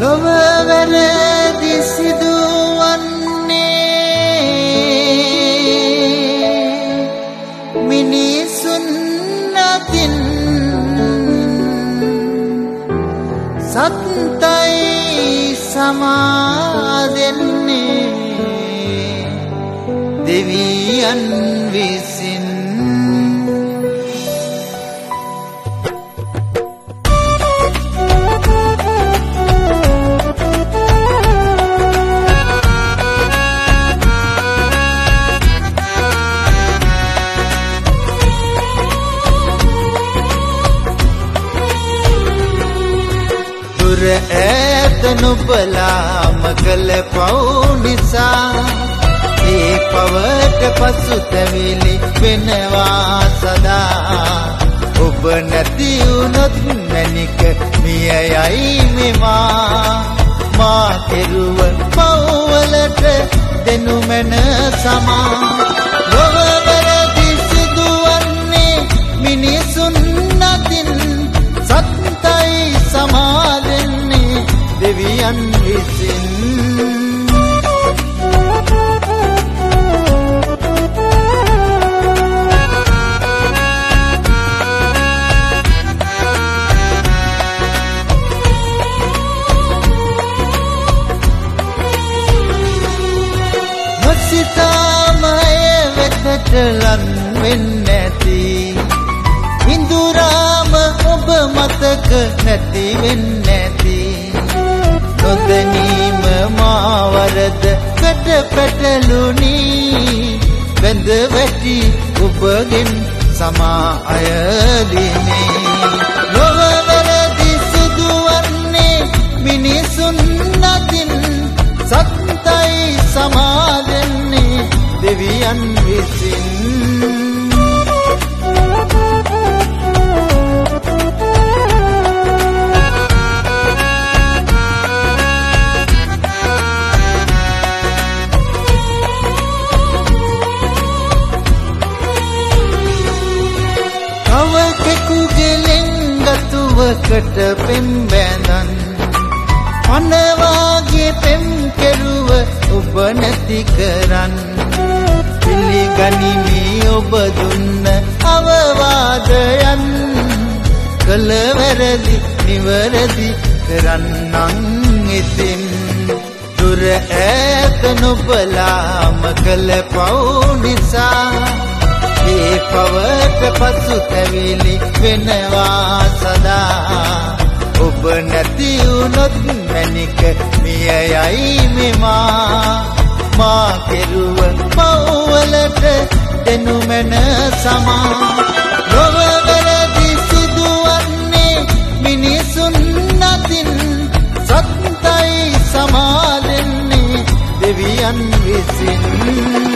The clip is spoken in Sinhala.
ලොවවැරදි සිදුවන්නේ මිනිසුන් නතින් සත්තයි සමාදෙන්නේ දෙවියන් විසින්. දුර ඈත නුබලාම කළ පව් නිසා ඒ පවට පසුතැවිලි වෙනවා සදා. ඔබ නැති වුණොත් මැනික මිය යයි මෙවා. මා කෙරුව පව්වලට දෙනු මැන සමා. ලොවවැරදි සිදුවන්නේ මිනිසුන් වෙතට ලන් වෙන්නැති. ඉඳුරාම ඔබ මතක නැති වෙන්නැති. නොදනීම මාවරද කට පැටලුනි බැඳ වැටි ඔබගෙන් සමා අයදිනේ. ලෙංගතුවකට පෙම්බැඳන් අනවාගේ පෙම් කෙරුව ඔබ නැති කරන්න පිළිගනිමි ඔබ දුන්න අවවාදයන්. කළ වැරදි නිවැරදි කරන්නන් ඉතින්. දුර ඈත නොබලාම කළ පව් නිසා. ඒ පවට පසු තැවිලි වෙනවා සදා ඔබ නැති වුණොත් මැනික මිය යයි මෙමා. මා කෙරුව පව්වලට දෙනු මැන සමා. ලොවවැරදි සිදුවන්නේ මිනිසුන් නතින් සත්තයි සමාදෙන්නේ දෙවියන් විසින්.